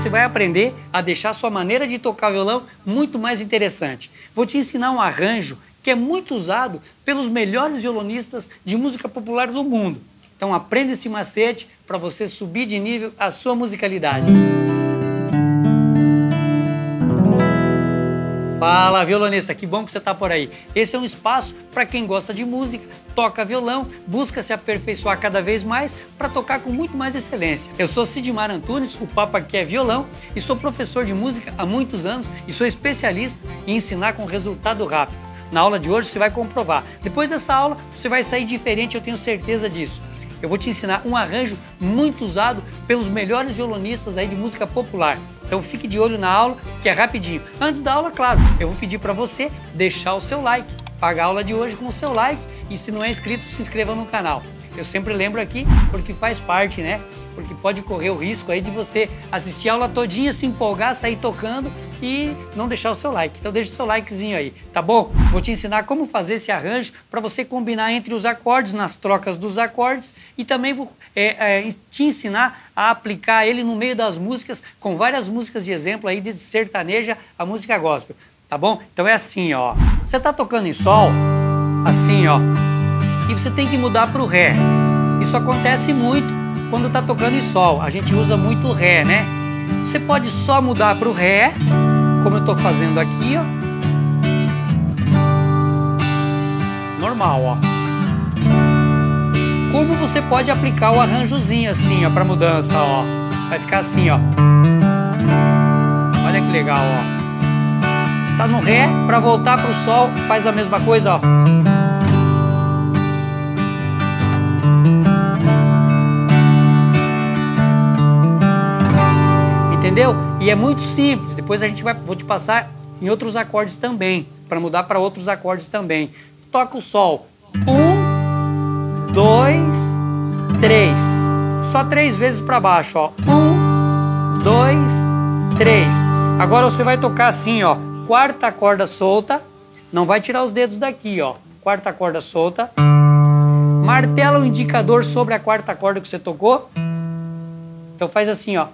você vai aprender a deixar sua maneira de tocar violão muito mais interessante. Vou te ensinar um arranjo que é muito usado pelos melhores violonistas de música popular do mundo. Então aprenda esse macete para você subir de nível a sua musicalidade. Fala, violonista, que bom que você está por aí. Esse é um espaço para quem gosta de música, toca violão, busca se aperfeiçoar cada vez mais para tocar com muito mais excelência. Eu sou Sidmar Antunes, o papo aqui é violão e sou professor de música há muitos anos e sou especialista em ensinar com resultado rápido. Na aula de hoje você vai comprovar. Depois dessa aula você vai sair diferente, eu tenho certeza disso. Eu vou te ensinar um arranjo muito usado pelos melhores violonistas aí de música popular. Então fique de olho na aula, que é rapidinho. Antes da aula, claro, eu vou pedir para você deixar o seu like. Paga a aula de hoje com o seu like e se não é inscrito, se inscreva no canal. Eu sempre lembro aqui porque faz parte, né? Porque pode correr o risco aí de você assistir a aula todinha, se empolgar, sair tocando e não deixar o seu like. Então deixa o seu likezinho aí, tá bom? Vou te ensinar como fazer esse arranjo para você combinar entre os acordes, nas trocas dos acordes e também vou é, é, te ensinar a aplicar ele no meio das músicas, com várias músicas de exemplo aí de sertaneja a música gospel, tá bom? Então é assim, ó. Você tá tocando em sol, assim, ó e você tem que mudar para o Ré. Isso acontece muito quando está tocando em Sol. A gente usa muito Ré, né? Você pode só mudar para o Ré, como eu estou fazendo aqui, ó. Normal, ó. Como você pode aplicar o arranjozinho assim, ó, para mudança, ó. Vai ficar assim, ó. Olha que legal, ó. Tá no Ré, para voltar para o Sol, faz a mesma coisa, ó. Entendeu? E é muito simples. Depois a gente vai, vou te passar em outros acordes também, para mudar para outros acordes também. Toca o sol. Um, dois, três. Só três vezes para baixo, ó. Um, dois, três. Agora você vai tocar assim, ó. Quarta corda solta. Não vai tirar os dedos daqui, ó. Quarta corda solta. Martela o indicador sobre a quarta corda que você tocou. Então faz assim, ó.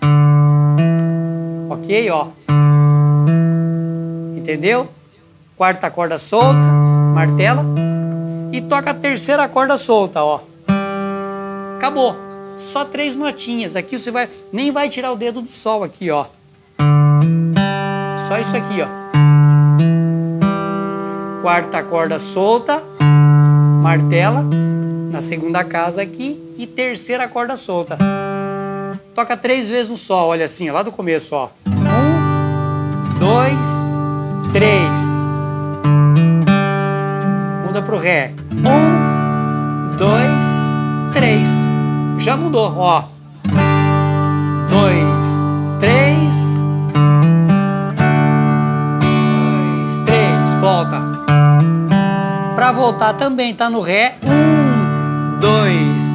Ok, ó. Entendeu? Quarta corda solta, martela. E toca a terceira corda solta, ó. Acabou. Só três notinhas. Aqui você vai nem vai tirar o dedo do sol aqui, ó. Só isso aqui, ó. Quarta corda solta, martela na segunda casa aqui e terceira corda solta. Toca três vezes no Sol, olha assim, lá do começo, ó. Um, dois, três. Muda pro Ré. Um, dois, três. Já mudou, ó. Dois, três. Dois, três. Volta. Pra voltar também tá no Ré. Um, dois,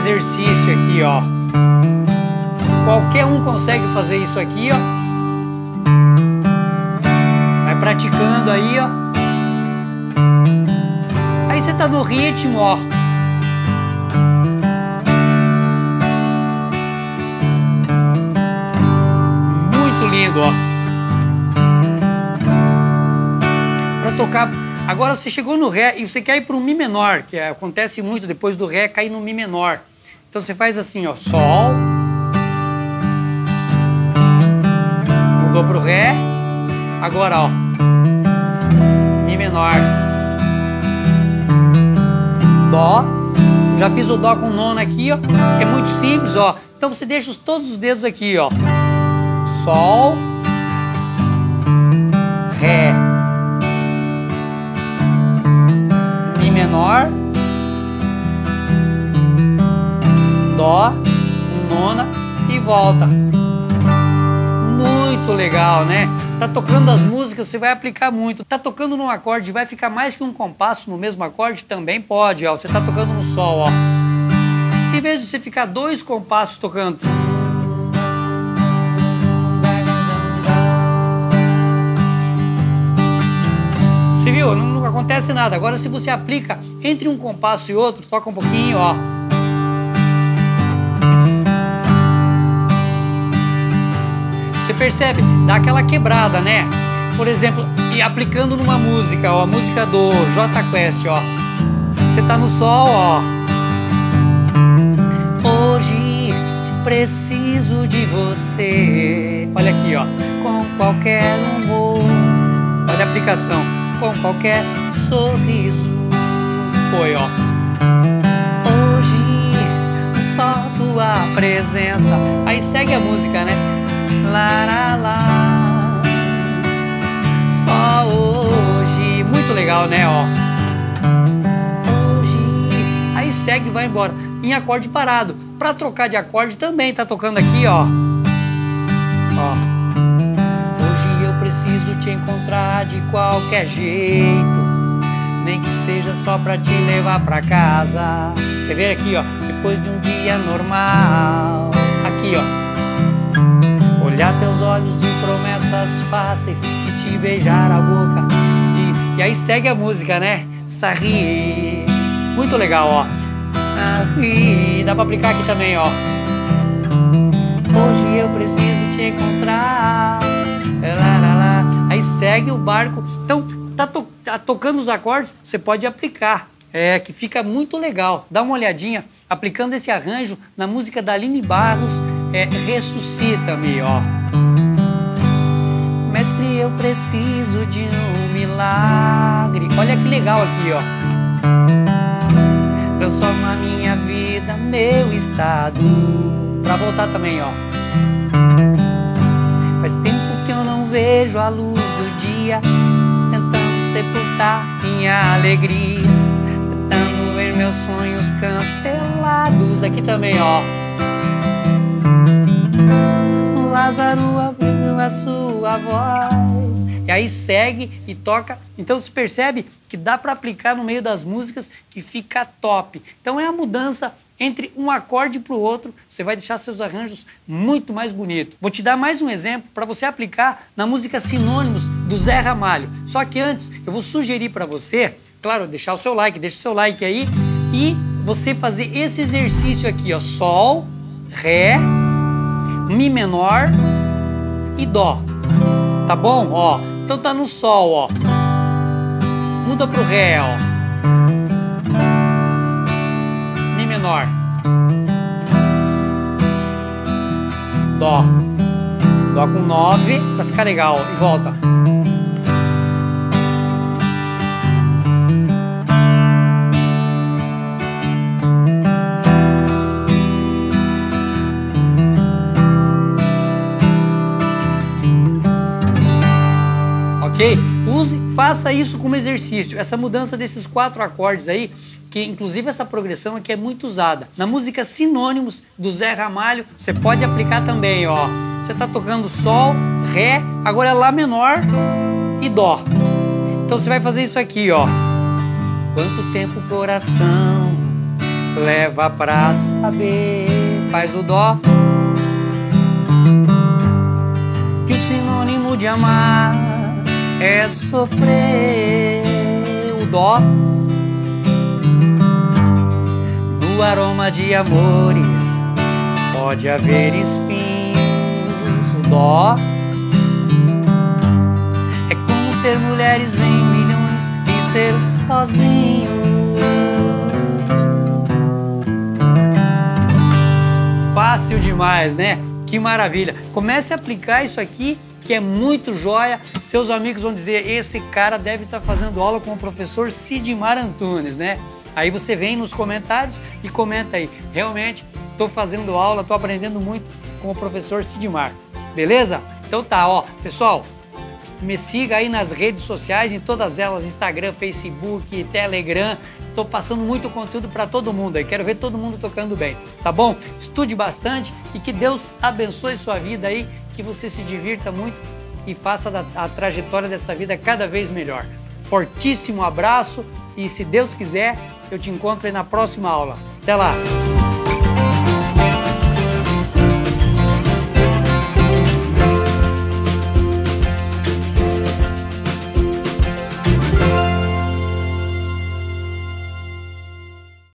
exercício aqui, ó. Qualquer um consegue fazer isso aqui, ó. Vai praticando aí, ó. Aí você tá no ritmo, ó. Muito lindo, ó. Pra tocar Agora você chegou no Ré e você quer ir para um Mi menor, que é, acontece muito depois do Ré cair no Mi menor. Então você faz assim, ó, Sol. Mudou para o Ré. Agora, ó, Mi menor. Dó. Já fiz o Dó com nono aqui, ó, que é muito simples, ó. Então você deixa todos os dedos aqui, ó. Sol. Ré. menor, Dó, nona e volta. Muito legal, né? Tá tocando as músicas, você vai aplicar muito. Tá tocando num acorde, vai ficar mais que um compasso no mesmo acorde? Também pode, ó. Você tá tocando no sol, ó. Em vez de você ficar dois compassos tocando Você viu? Não, acontece nada. Agora, se você aplica entre um compasso e outro, toca um pouquinho, ó. Você percebe? Dá aquela quebrada, né? Por exemplo, e aplicando numa música, ó, a música do J Quest, ó. Você tá no sol, ó. Hoje preciso de você. Olha aqui, ó. Com qualquer humor. Olha a aplicação. Com qualquer sorriso. Foi, ó. Hoje só tua presença. Aí segue a música, né? Lá. Só hoje. Muito legal, né, ó. Hoje. Aí segue e vai embora. Em acorde parado. Para trocar de acorde também tá tocando aqui, ó. Ó. Hoje eu preciso te encontrar de qualquer jeito, nem que seja só para te levar para casa. Quer ver aqui, ó? Depois de um dia normal. Aqui, ó. Olhar teus olhos de promessas fáceis e te beijar a boca. De... E aí segue a música, né? Sarri. Muito legal, ó. E dá pra aplicar aqui também, ó. Hoje eu preciso te encontrar. Aí segue o barco. Então, tá, to tá tocando os acordes, você pode aplicar. É, que fica muito legal. Dá uma olhadinha, aplicando esse arranjo na música da Aline Barros, é, Ressuscita-me, ó. Mestre, eu preciso de um milagre. Olha que legal aqui, ó transforma minha vida, meu estado. Pra voltar também, ó. Faz tempo que eu não vejo a luz do dia, tentando sepultar minha alegria, tentando ver meus sonhos cancelados. Aqui também, ó. Lázaro abriu a sua voz. E aí segue e toca. Então se percebe que dá para aplicar no meio das músicas que fica top. Então é a mudança entre um acorde para o outro, você vai deixar seus arranjos muito mais bonitos. Vou te dar mais um exemplo para você aplicar na música Sinônimos do Zé Ramalho. Só que antes eu vou sugerir para você, claro, deixar o seu like, deixa o seu like aí e você fazer esse exercício aqui, ó, Sol, Ré, Mi menor e Dó. Tá bom? Ó, então tá no Sol, ó. Muda pro Ré, ó. Mi menor. Dó. Dó com nove pra ficar legal. E volta. Use, faça isso como exercício. Essa mudança desses quatro acordes aí, que inclusive essa progressão aqui é muito usada. Na música Sinônimos do Zé Ramalho, você pode aplicar também, ó. Você está tocando Sol, Ré, agora é Lá menor e Dó. Então você vai fazer isso aqui, ó. Quanto tempo o coração leva pra saber? Faz o Dó. Que o sinônimo de amar é sofrer o dó. No aroma de amores pode haver espinhos o dó. É como ter mulheres em milhões e ser sozinho. Fácil demais né? Que maravilha. Comece a aplicar isso aqui que é muito joia. Seus amigos vão dizer: esse cara deve estar tá fazendo aula com o professor Sidmar Antunes, né? Aí você vem nos comentários e comenta aí. Realmente, estou fazendo aula, estou aprendendo muito com o professor Sidmar. Beleza? Então tá, ó. Pessoal, me siga aí nas redes sociais, em todas elas, Instagram, Facebook, Telegram. Estou passando muito conteúdo para todo mundo aí. Quero ver todo mundo tocando bem, tá bom? Estude bastante e que Deus abençoe sua vida aí que você se divirta muito e faça a trajetória dessa vida cada vez melhor. Fortíssimo abraço e se Deus quiser, eu te encontro aí na próxima aula. Até lá!